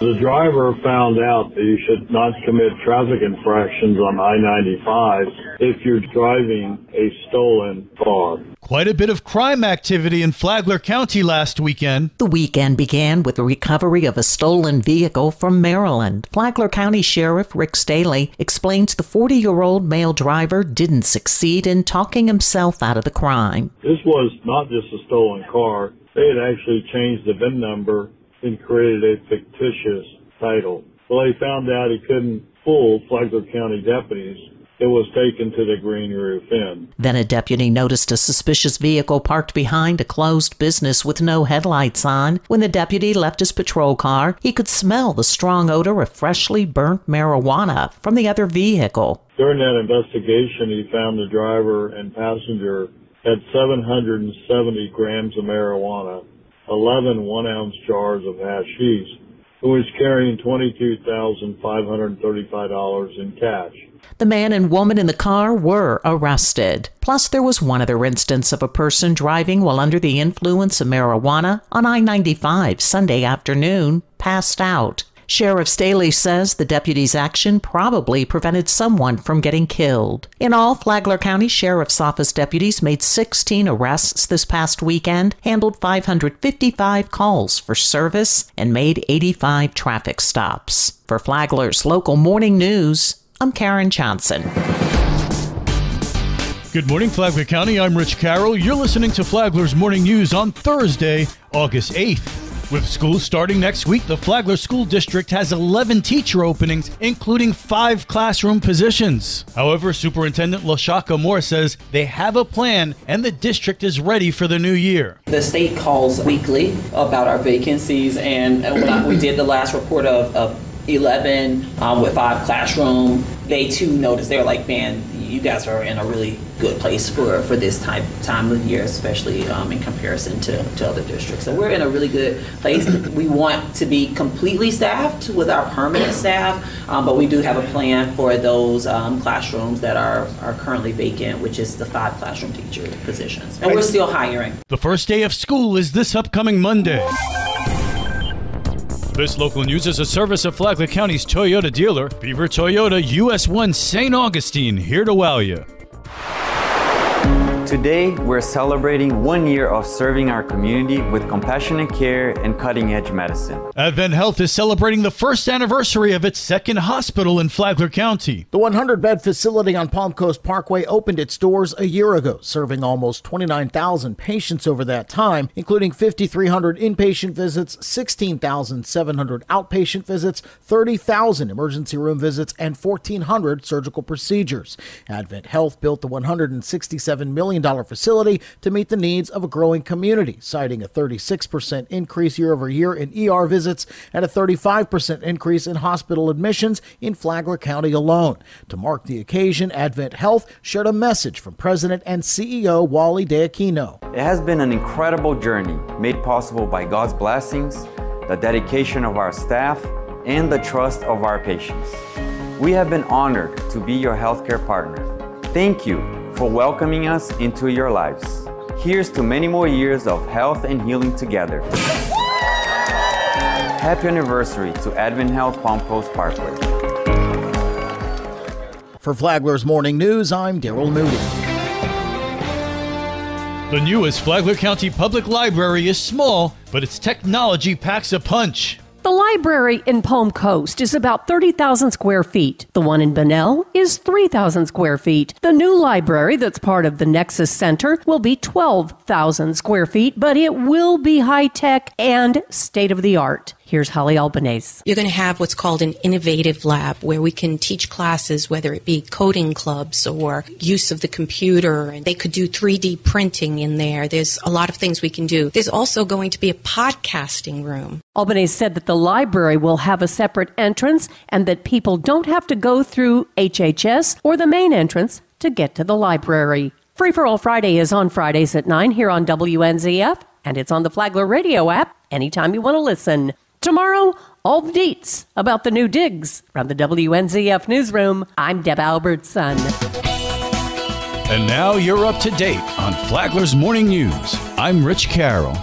The driver found out that you should not commit traffic infractions on I-95 if you're driving a stolen car. Quite a bit of crime activity in Flagler County last weekend. The weekend began with the recovery of a stolen vehicle from Maryland. Flagler County Sheriff Rick Staly explains the 40 year old male driver didn't succeed in talking himself out of the crime. This was not just a stolen car, they had actually changed the VIN number and created a fictitious title. Well, they found out he couldn't fool Flagler County deputies. It was taken to the Green Roof Inn. Then a deputy noticed a suspicious vehicle parked behind a closed business with no headlights on. When the deputy left his patrol car, he could smell the strong odor of freshly burnt marijuana from the other vehicle. During that investigation, he found the driver and passenger had 770 grams of marijuana 11 one ounce jars of hashish, who was carrying $22,535 in cash. The man and woman in the car were arrested. Plus, there was one other instance of a person driving while under the influence of marijuana on I 95 Sunday afternoon, passed out. Sheriff Staly says the deputy's action probably prevented someone from getting killed. In all, Flagler County Sheriff's Office deputies made 16 arrests this past weekend, handled 555 calls for service, and made 85 traffic stops. For Flagler's local morning news, I'm Karen Johnson. Good morning, Flagler County. I'm Rich Carroll. You're listening to Flagler's Morning News on Thursday, August 8th. With school starting next week, the Flagler School District has 11 teacher openings, including five classroom positions. However, Superintendent LaShakia Moore says they have a plan and the district is ready for the new year. The state calls weekly about our vacancies, and we did the last report of, of 11 um, with five classroom, they too noticed, they were like, man, you guys are in a really good place for, for this type time of year, especially um, in comparison to, to other districts. So we're in a really good place. We want to be completely staffed with our permanent staff, um, but we do have a plan for those um, classrooms that are, are currently vacant, which is the five classroom teacher positions. And we're still hiring. The first day of school is this upcoming Monday. This local news is a service of Flagler County's Toyota dealer, Beaver Toyota US 1 St. Augustine, here to wow you. Today, we're celebrating one year of serving our community with compassionate care and cutting edge medicine. Advent Health is celebrating the first anniversary of its second hospital in Flagler County. The 100 bed facility on Palm Coast Parkway opened its doors a year ago, serving almost 29,000 patients over that time, including 5,300 inpatient visits, 16,700 outpatient visits, 30,000 emergency room visits, and 1,400 surgical procedures. Advent Health built the 167 million facility to meet the needs of a growing community, citing a 36% increase year over year in ER visits and a 35% increase in hospital admissions in Flagler County alone. To mark the occasion, Advent Health shared a message from President and CEO Wally De Aquino. It has been an incredible journey made possible by God's blessings, the dedication of our staff, and the trust of our patients. We have been honored to be your healthcare partner. Thank you for welcoming us into your lives. Here's to many more years of health and healing together. Happy anniversary to Advent Health Palm Coast Parkway. For Flagler's Morning News, I'm Daryl Moody. The newest Flagler County Public Library is small, but its technology packs a punch. The library in Palm Coast is about 30,000 square feet. The one in Bunnell is 3,000 square feet. The new library that's part of the Nexus Center will be 12,000 square feet, but it will be high tech and state of the art. Here's Holly Albanese. You're going to have what's called an innovative lab where we can teach classes, whether it be coding clubs or use of the computer. And they could do 3D printing in there. There's a lot of things we can do. There's also going to be a podcasting room. Albanese said that the library will have a separate entrance and that people don't have to go through HHS or the main entrance to get to the library. Free for All Friday is on Fridays at 9 here on WNZF, and it's on the Flagler Radio app anytime you want to listen. Tomorrow, all the deets about the new digs from the WNZF newsroom. I'm Deb Albertson. And now you're up to date on Flagler's Morning News. I'm Rich Carroll.